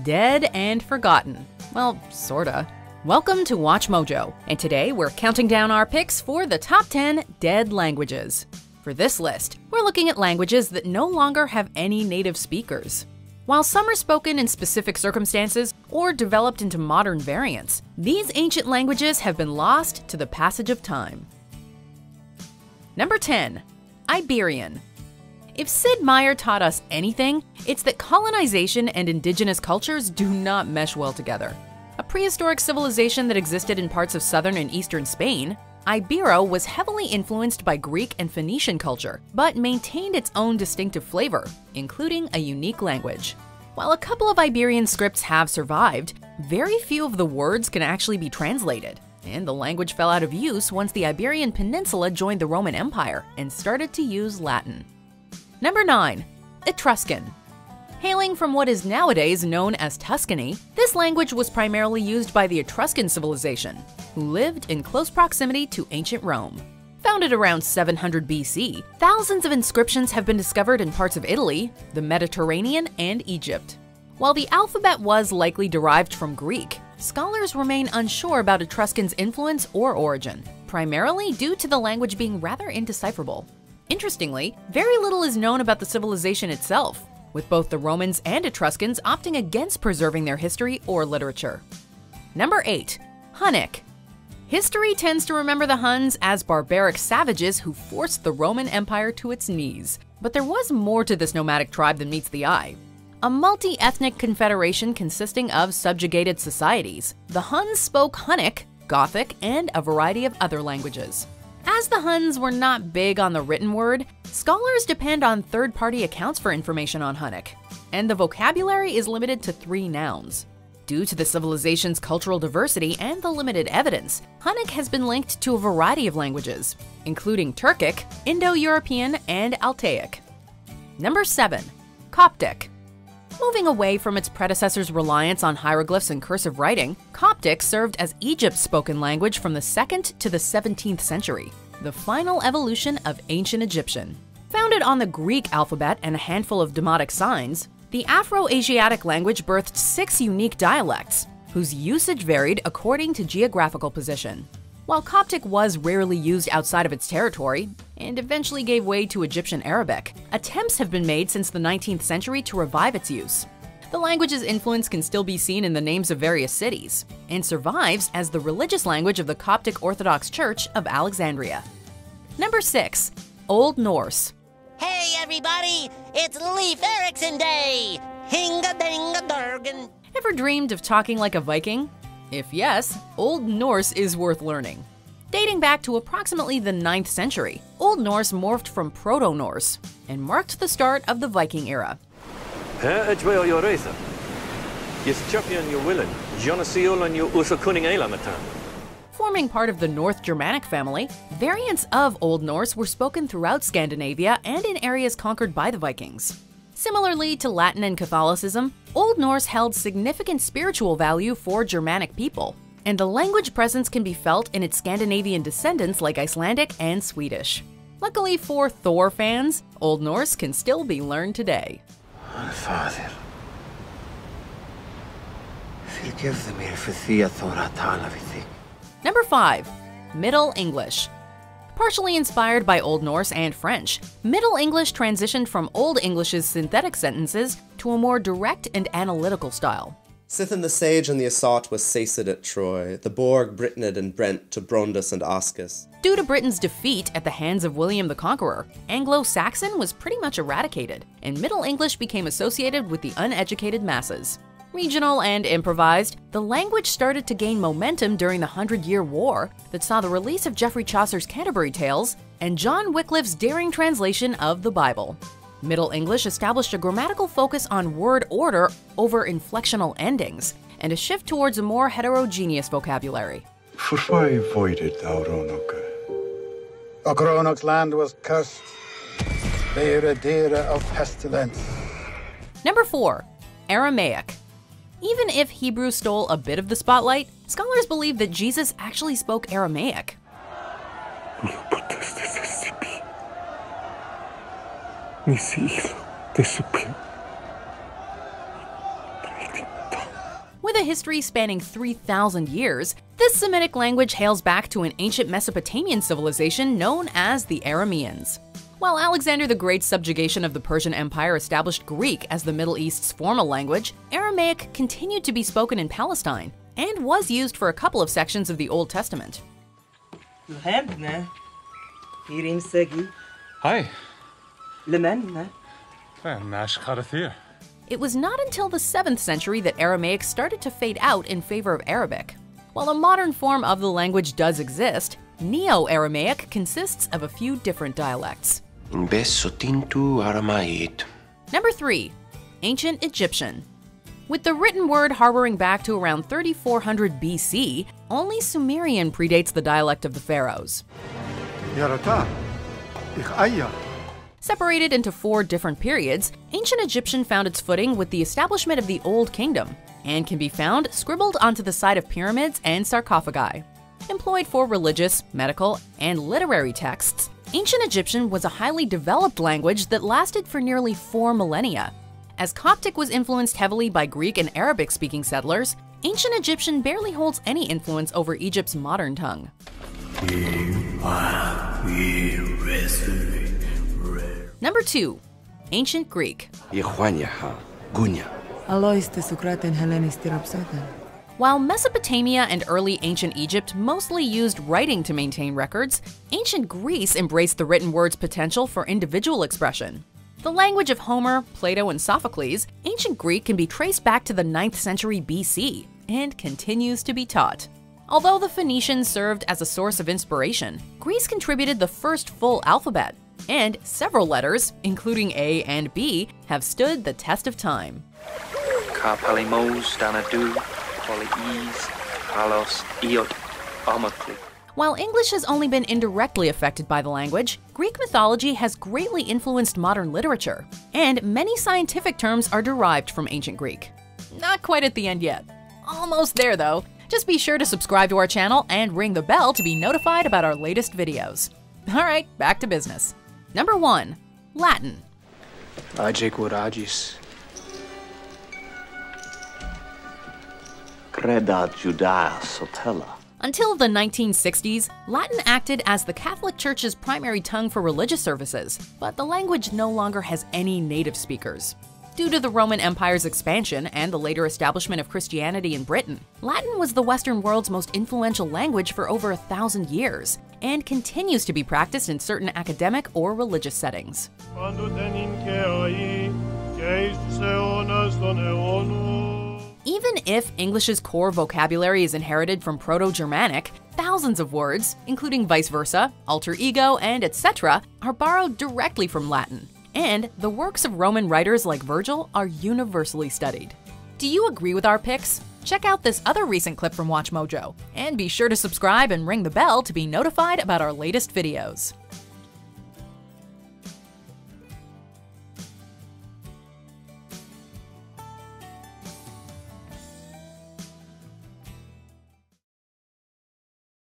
Dead and forgotten. Well, sorta. Welcome to WatchMojo, and today we're counting down our picks for the top 10 dead languages. For this list, we're looking at languages that no longer have any native speakers. While some are spoken in specific circumstances or developed into modern variants, these ancient languages have been lost to the passage of time. Number 10. Iberian. If Sid Meier taught us anything, it's that colonization and indigenous cultures do not mesh well together. A prehistoric civilization that existed in parts of southern and eastern Spain, Ibero was heavily influenced by Greek and Phoenician culture, but maintained its own distinctive flavor, including a unique language. While a couple of Iberian scripts have survived, very few of the words can actually be translated, and the language fell out of use once the Iberian Peninsula joined the Roman Empire and started to use Latin. Number 9. Etruscan. Hailing from what is nowadays known as Tuscany, this language was primarily used by the Etruscan civilization, who lived in close proximity to ancient Rome. Founded around 700 BC, thousands of inscriptions have been discovered in parts of Italy, the Mediterranean, and Egypt. While the alphabet was likely derived from Greek, scholars remain unsure about Etruscan's influence or origin, primarily due to the language being rather indecipherable. Interestingly, very little is known about the civilization itself, with both the Romans and Etruscans opting against preserving their history or literature. Number 8. Hunnic. History tends to remember the Huns as barbaric savages who forced the Roman Empire to its knees. But there was more to this nomadic tribe than meets the eye. A multi ethnic confederation consisting of subjugated societies, the Huns spoke Hunnic, Gothic, and a variety of other languages. As the Huns were not big on the written word, scholars depend on third party accounts for information on Hunnic, and the vocabulary is limited to three nouns. Due to the civilization's cultural diversity and the limited evidence, Hunnic has been linked to a variety of languages, including Turkic, Indo European, and Altaic. Number 7. Coptic. Moving away from its predecessor's reliance on hieroglyphs and cursive writing, Coptic served as Egypt's spoken language from the 2nd to the 17th century, the final evolution of ancient Egyptian. Founded on the Greek alphabet and a handful of demotic signs, the Afro Asiatic language birthed six unique dialects, whose usage varied according to geographical position. While Coptic was rarely used outside of its territory, and eventually gave way to Egyptian Arabic, attempts have been made since the 19th century to revive its use. The language's influence can still be seen in the names of various cities, and survives as the religious language of the Coptic Orthodox Church of Alexandria. Number 6. Old Norse. Hey everybody, it's Leif Erikson Day! Hinga dinga durgan. Ever dreamed of talking like a Viking? If yes, Old Norse is worth learning. Dating back to approximately the 9th century, Old Norse morphed from Proto Norse and marked the start of the Viking era. Her edgway your racer. Yes, champion your willing. Jonasiol and your usa kuning elamatan. Forming part of the North Germanic family, variants of Old Norse were spoken throughout Scandinavia and in areas conquered by the Vikings. Similarly to Latin and Catholicism, Old Norse held significant spiritual value for Germanic people, and the language presence can be felt in its Scandinavian descendants like Icelandic and Swedish. Luckily for Thor fans, Old Norse can still be learned today. Fadir. Fyrirgefðu mér fyrir því að þóra að tala við þig. Number 5. Middle English. Partially inspired by Old Norse and French, Middle English transitioned from Old English's synthetic sentences to a more direct and analytical style. Sithen the sage and the Assault was saced at Troy, the Borg, Britnid, and Brent to Brondus and Oscus. Due to Britain's defeat at the hands of William the Conqueror, Anglo Saxon was pretty much eradicated, and Middle English became associated with the uneducated masses. Regional and improvised, the language started to gain momentum during the Hundred Year War that saw the release of Geoffrey Chaucer's Canterbury Tales and John Wycliffe's daring translation of the Bible. Middle English established a grammatical focus on word order over inflectional endings and a shift towards a more heterogeneous vocabulary. For why avoided thou Ronoka? Okronok's land was cursed. They were a dera of pestilence. Number 4. Aramaic. Even if Hebrew stole a bit of the spotlight, scholars believe that Jesus actually spoke Aramaic. With a history spanning 3,000 years, this Semitic language hails back to an ancient Mesopotamian civilization known as the Arameans. While Alexander the Great's subjugation of the Persian Empire established Greek as the Middle East's formal language, Aramaic continued to be spoken in Palestine and was used for a couple of sections of the Old Testament. Hi. It was not until the 7th century that Aramaic started to fade out in favor of Arabic. While a modern form of the language does exist, Neo Aramaic consists of a few different dialects. Inbesso tintu aramait. Number 3. Ancient Egyptian. With the written word harboring back to around 3400 BC, only Sumerian predates the dialect of the pharaohs. Yarata. Ich aya. Separated into four different periods, ancient Egyptian found its footing with the establishment of the Old Kingdom and can be found scribbled onto the side of pyramids and sarcophagi. Employed for religious, medical, and literary texts, ancient Egyptian was a highly developed language that lasted for nearly four millennia. As Coptic was influenced heavily by Greek and Arabic speaking settlers, ancient Egyptian barely holds any influence over Egypt's modern tongue. Number 2. Ancient Greek. While Mesopotamia and early ancient Egypt mostly used writing to maintain records, ancient Greece embraced the written word's potential for individual expression. The language of Homer, Plato, and Sophocles, ancient Greek can be traced back to the 9th century BC and continues to be taught. Although the Phoenicians served as a source of inspiration, Greece contributed the first full alphabet, and several letters, including A and B, have stood the test of time. Polyes halos iot amakli While English has only been indirectly affected by the language, Greek mythology has greatly influenced modern literature, and many scientific terms are derived from ancient Greek. Not quite at the end yet. Almost there though. Just be sure to subscribe to our channel and ring the bell to be notified about our latest videos. Alright, back to business. Number 1. Latin. Agic Agis. Creda Judaea Sotella. Until the 1960s, Latin acted as the Catholic Church's primary tongue for religious services, but the language no longer has any native speakers. Due to the Roman Empire's expansion and the later establishment of Christianity in Britain, Latin was the Western world's most influential language for over a thousand years and continues to be practiced in certain academic or religious settings. Even if English's core vocabulary is inherited from Proto Germanic, thousands of words, including vice versa, alter ego, and etc., are borrowed directly from Latin. And the works of Roman writers like Virgil are universally studied. Do you agree with our picks? Check out this other recent clip from WatchMojo, and be sure to subscribe and ring the bell to be notified about our latest videos.